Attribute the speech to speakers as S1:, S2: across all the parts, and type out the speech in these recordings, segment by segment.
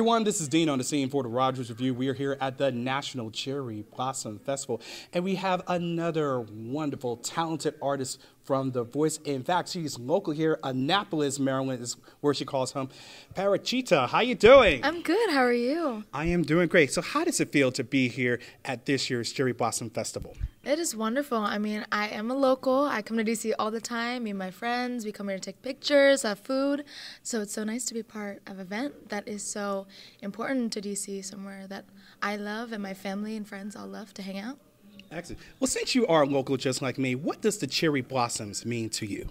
S1: everyone, this is Dean on the scene for the Rogers Revue. We are here at the National Cherry Blossom Festival, and we have another wonderful, talented artist from The Voice. In fact, she's local here, Annapolis, Maryland is where she calls home. Parijita, how you doing?
S2: I'm good. How are you?
S1: I am doing great. So how does it feel to be here at this year's Cherry Blossom Festival?
S2: It is wonderful. I mean, I am a local. I come to DC all the time. Me and my friends, we come here to take pictures, have food. So it's so nice to be part of an event that is so important to DC, somewhere that I love and my family and friends all love to hang out.
S1: Excellent. Well, since you are local just like me, what does the cherry blossoms mean to you?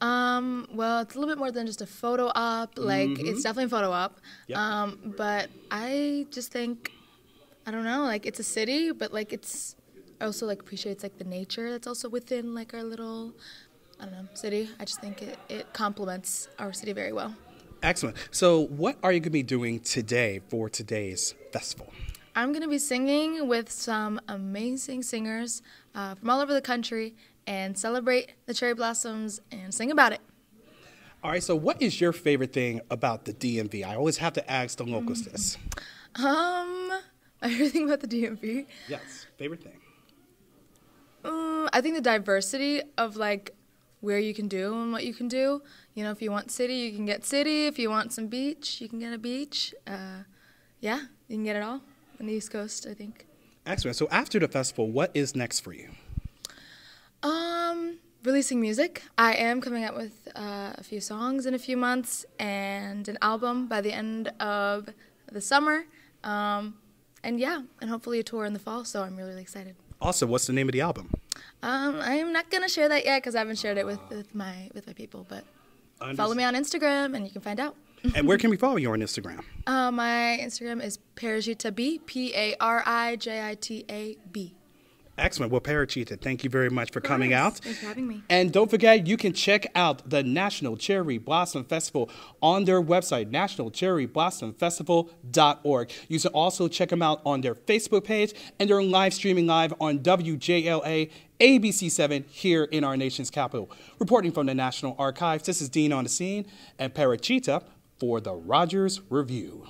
S2: Um, well, it's a little bit more than just a photo op. Like, mm-hmm. it's definitely a photo op. Yep. Um, but I just think, I don't know, like, it's a city, but, like, it's I also, like, appreciates, like, the nature that's also within, like, our little, I don't know, city. I just think it, it complements our city very well.
S1: Excellent. So, what are you going to be doing today for today's festival?
S2: I'm going to be singing with some amazing singers uh, from all over the country and celebrate the cherry blossoms and sing about it.
S1: All right, so what is your favorite thing about the DMV? I always have to ask the locals mm. this.
S2: Um, my favorite thing about the DMV?
S1: Yes, favorite thing.
S2: Um, I think the diversity of like where you can do and what you can do. You know, if you want city, you can get city. If you want some beach, you can get a beach. Uh, yeah, you can get it all on the East Coast, I think.
S1: Excellent. So after the festival, what is next for you?
S2: Um, releasing music. I am coming out with uh, a few songs in a few months and an album by the end of the summer. Um, and yeah, and hopefully a tour in the fall. So I'm really, really excited.
S1: Awesome. What's the name of the album?
S2: Um, I'm not gonna share that yet because I haven't shared it with, with my with my people. But follow me on Instagram and you can find out.
S1: And where can we follow you on Instagram?
S2: Uh, my Instagram is Parijita B, P A R I J I T A B.
S1: Excellent. Well, Parijita, thank you very much for coming out.
S2: Thanks for having me.
S1: And don't forget, you can check out the National Cherry Blossom Festival on their website, nationalcherryblossomfestival.org. You can also check them out on their Facebook page, and they're live streaming live on WJLA ABC7 here in our nation's capital. Reporting from the National Archives, this is Dean on the scene and Parijita for the Rogers Revue.